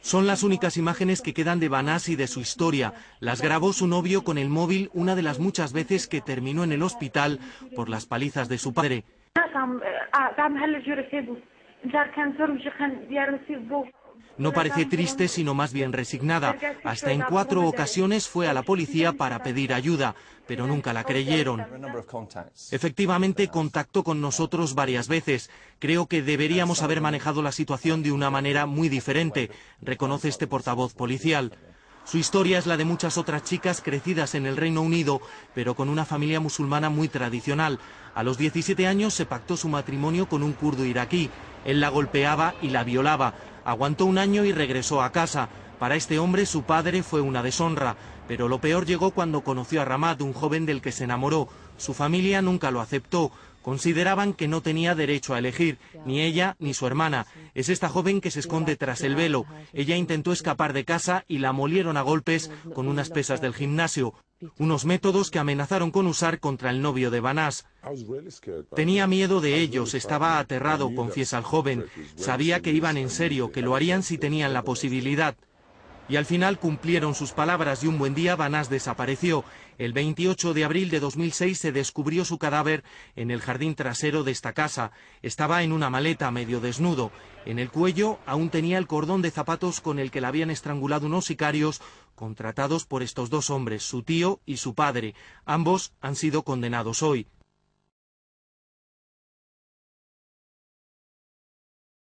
Son las únicas imágenes que quedan de Banás y de su historia. Las grabó su novio con el móvil una de las muchas veces que terminó en el hospital por las palizas de su padre. No parece triste, sino más bien resignada. Hasta en cuatro ocasiones fue a la policía para pedir ayuda, pero nunca la creyeron. Efectivamente, contactó con nosotros varias veces. Creo que deberíamos haber manejado la situación de una manera muy diferente, reconoce este portavoz policial. Su historia es la de muchas otras chicas crecidas en el Reino Unido, pero con una familia musulmana muy tradicional. A los 17 años se pactó su matrimonio con un kurdo iraquí. Él la golpeaba y la violaba. Aguantó un año y regresó a casa. Para este hombre su padre fue una deshonra, pero lo peor llegó cuando conoció a Ramad, un joven del que se enamoró. Su familia nunca lo aceptó. Consideraban que no tenía derecho a elegir, ni ella ni su hermana. Es esta joven que se esconde tras el velo. Ella intentó escapar de casa y la molieron a golpes con unas pesas del gimnasio, unos métodos que amenazaron con usar contra el novio de Banás. Tenía miedo de ellos, estaba aterrado, confiesa el joven. Sabía que iban en serio, que lo harían si tenían la posibilidad. Y al final cumplieron sus palabras y un buen día Banás desapareció. El 28 de abril de 2006 se descubrió su cadáver en el jardín trasero de esta casa. Estaba en una maleta medio desnudo. En el cuello aún tenía el cordón de zapatos con el que la habían estrangulado unos sicarios contratados por estos dos hombres, su tío y su padre. Ambos han sido condenados hoy.